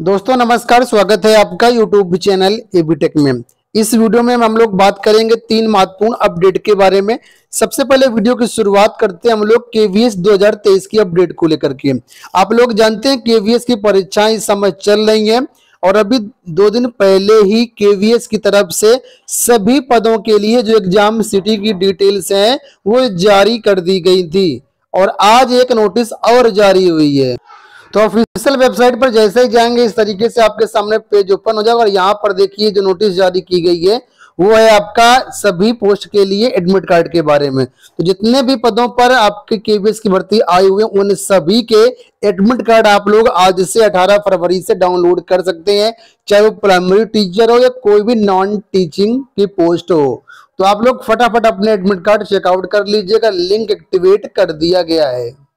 दोस्तों, नमस्कार, स्वागत है आपका यूट्यूब चैनल एबीटेक में। इस वीडियो में हम लोग बात करेंगे तीन महत्वपूर्ण अपडेट के बारे में। सबसे पहले वीडियो की शुरुआत करते हैं हम लोग केवीएस 2023 की अपडेट को लेकर के। आप लोग जानते हैं केवीएस की परीक्षाएँ इस समय चल रही हैं और अभी दो दिन पहले ही केवीएस की तरफ़ से सभी पदों के लिए जो एग्ज़ाम सिटी की डिटेल्स हैं, वो जारी कर दी गई थी। और आज एक नोटिस और जारी हुई है। तो ऑफिशियल वेबसाइट पर जैसे ही जाएँगे, इस तरीके से आपके सामने पेज ओपन हो जाएगा। और यहाँ पर देखिए, जो नोटिस जारी की गई है, वो है आपका सभी पोस्ट के लिए एडमिट कार्ड के बारे में। तो जितने भी पदों पर आपके केबीएस की भर्ती आई हुई है, उन सभी के एडमिट कार्ड आप लोग आज से 18 फरवरी से डाउनलोड कर सकते हैं, चाहे वो प्राइमरी टीचर हो या कोई भी नॉन टीचिंग की पोस्ट हो। तो आप लोग फटाफट अपने एडमिट कार्ड चेकआउट कर लीजिएगा। लिंक एक्टिवेट कर दिया गया है।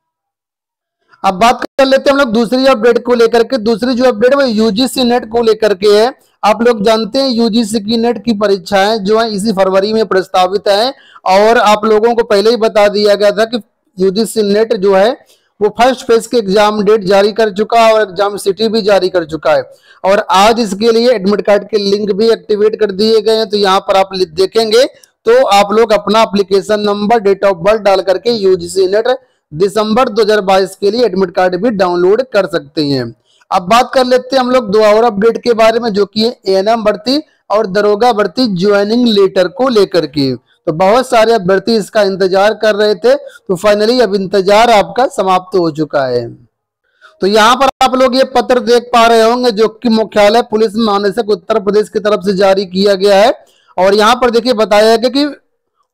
अब बात कर लेते हैं हम लोग दूसरी अपडेट को लेकर के। दूसरी जो अपडेट है यूजीसी नेट को लेकर के है। आप लोग जानते हैं यूजीसी की नेट की परीक्षाएँ जो है इसी फरवरी में प्रस्तावित है और आप लोगों को पहले ही बता दिया गया था कि यूजीसी नेट जो है, वो फ़र्स्ट फ़ेज़ के एग्ज़ाम डेट जारी कर चुका है और एग्ज़ाम सिटी भी जारी कर चुका है। और आज इसके लिए एडमिट कार्ड के लिंक भी एक्टिवेट कर दिए गए हैं तो यहाँ पर आप देखेंगे तो आप लोग अपना application number date of birth डाल करके यूजीसी नेट दिसंबर 2022 के लिए एडमिट कार्ड भी डाउनलोड कर सकते हैं। अब बात कर लेते हैं हम लोग दो और अपडेट के बारे में, जो कि एएनएम भर्ती और दरोगा भर्ती ज्वाइनिंग लेटर को लेकर के। तो बहुत सारे अभ्यर्थी इसका इंतज़ार कर रहे थे तो फाइनली अब इंतज़ार आपका समाप्त हो चुका है। तो यहाँ पर आप लोग ये पत्र देख पा रहे होंगे, जो कि मुख्यालय पुलिस महानिदेशक उत्तर प्रदेश की तरफ़ से जारी किया गया है। और यहाँ पर देखिए बताया गया कि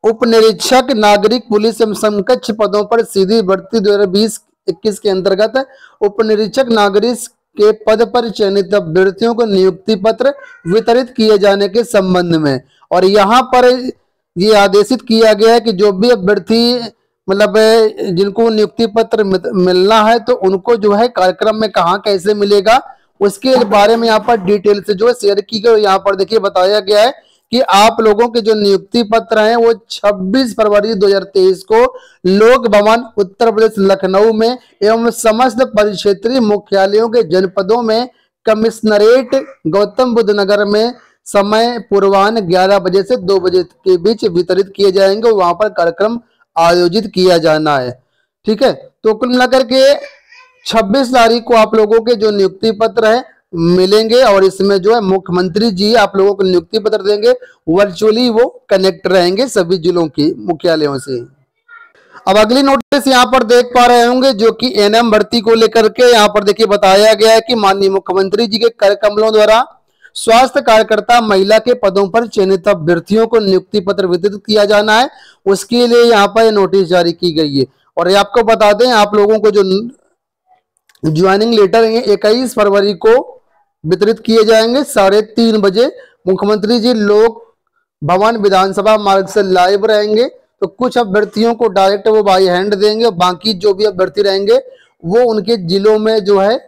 उप निरीक्षक नागरिक, पुलिस एवं समकक्ष पदों पर सीधी भर्ती दो हज़ार बीस इक्कीस के अंतर्गत उप निरीक्षक नागरिक के पद पर चयनित अभ्यर्थियों को नियुक्ति पत्र वितरित किए जाने के संबंध में। और यहाँ पर ये आदेशित किया गया है कि जो भी अभ्यर्थी मतलब जिनको नियुक्ति पत्र मिलना है तो उनको जो है कार्यक्रम में कहा कैसे मिलेगा, उसके बारे में यहाँ पर डिटेल से जो है शेयर की गई। यहाँ पर देखिए, बताया गया है कि आप लोगों के जो नियुक्ति पत्र हैं, वो 26 फरवरी 2023 को लोक भवन, उत्तर प्रदेश, लखनऊ में एवं समस्त परिक्षेत्रीय मुख्यालयों के जनपदों में कमिश्नरेट गौतम बुद्ध नगर में समय पूर्वान्ह 11 बजे से 2 बजे के बीच वितरित किए जाएँगे। वहाँ पर कार्यक्रम आयोजित किया जाना है। ठीक है? तो कुल मिलाकर के 26 तारीख को आप लोगों के जो नियुक्ति पत्र है मिलेंगे और इसमें जो है मुख्यमंत्री जी आप लोगों को नियुक्ति पत्र देंगे वर्चुअली वो कनेक्ट रहेंगे सभी जिलों के मुख्यालयों से। अब अगली नोटिस यहाँ पर देख पा रहे होंगे, जो कि एनएम भर्ती को लेकर के यहाँ पर देखिए बताया गया है कि माननीय मुख्यमंत्री जी के कर कमलों द्वारा स्वास्थ्य कार्यकर्ता महिला के पदों पर चयनित अभ्यर्थियों को नियुक्ति पत्र वितरित किया जाना है। उसके लिए यहाँ पर नोटिस जारी की गई है। और ये आपको बता दें, आप लोगों को जो ज्वाइनिंग लेटर इक्कीस फरवरी को वितरित किए जाएँगे। साढ़े तीन बजे मुख्यमंत्री जी लोक भवन विधानसभा मार्ग से लाइव रहेंगे। तो कुछ अभ्यर्थियों को डायरेक्ट वो बाई हैंड देंगे और बाकी जो भी अभ्यर्थी रहेंगे, वो उनके जिलों में जो है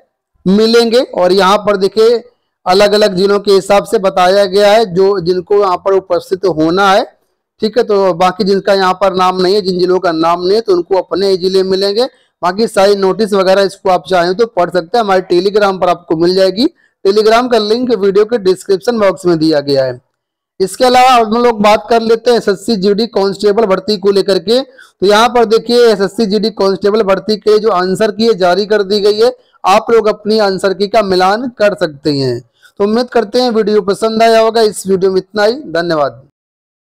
मिलेंगे। और यहाँ पर देखिए अलग अलग जिलों के हिसाब से बताया गया है, जो जिनको यहाँ पर उपस्थित होना है। ठीक है तो बाकी जिनका यहाँ पर नाम नहीं है, जिन जिलों का नाम नहीं है तो उनको अपने ही ज़िले मिलेंगे। बाकी सारी नोटिस वगैरह इसको आप चाहें तो पढ़ सकते हैं। हमारे टेलीग्राम पर आपको मिल जाएगी। टेलीग्राम का लिंक वीडियो के डिस्क्रिप्शन बॉक्स में दिया गया है। इसके अलावा हम लोग बात कर लेते हैं एसएससी जीडी कांस्टेबल भर्ती को लेकर के। तो यहाँ पर देखिए एसएससी जीडी कांस्टेबल भर्ती के जो आंसर की है जारी कर दी गई है, आप लोग अपनी आंसर की का मिलान कर सकते हैं। तो उम्मीद करते हैं वीडियो पसंद आया होगा। इस वीडियो में इतना ही। धन्यवाद।